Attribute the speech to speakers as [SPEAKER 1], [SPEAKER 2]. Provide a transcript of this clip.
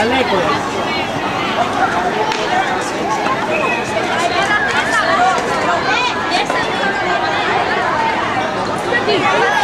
[SPEAKER 1] Thank pues. you.